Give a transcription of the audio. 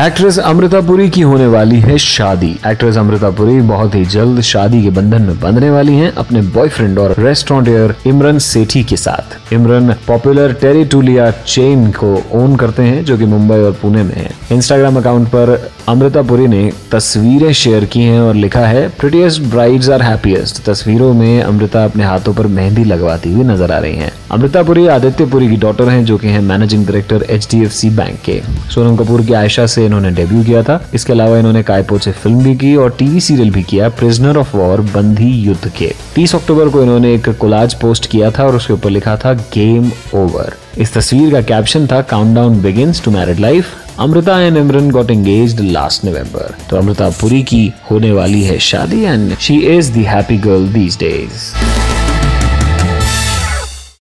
Actress Amrita Puri की होने वाली है शादी। एक्ट्रेस अमृता पुरी बहुत ही जल्द शादी के बंधन में बंधने वाली हैं अपने बॉयफ्रेंड और रेस्टोरेंटियर इमरन सेठी के साथ। इमरन पॉपुलर टेरिटूलिया चेन को ओन करते हैं, जो कि मुंबई और पुणे में है। इंस्टाग्राम अकाउंट पर अमृता पुरी ने तस्वीरें शेयर की हैं और लिखा है प्रिटियस्ट ब्राइड्स आर हैप्पीएस्ट तस्वीरों में अमृता अपने हाथों पर मेहंदी लगवाती हुई नज़र आ रही हैं। अमृता पुरी आदित्य पुरी की डॉटर हैं, जो कि हैं मैनेजिंग डायरेक्टर एचडीएफसी बैंक के। सोनम कपूर की आयशा से इन्होंने डेब्यू किया था। इसके अलावा इन्होंने कायपो से फ़िल्म भी की और टीवी सीरियल भी किया प्रिजनर ऑफ़ वॉर बंदी युद्ध के। 30 अक्टूबर को इन्होंने एक कोलाज पोस्ट किया था और उसके ऊपर लिखा था गेम ओवर इस तस्वीर का कैप्शन था countdown begins to married life Amrita and Imran got engage last November तो अमृता, पुरी की होने वाली है शादी and she is the happy girl these days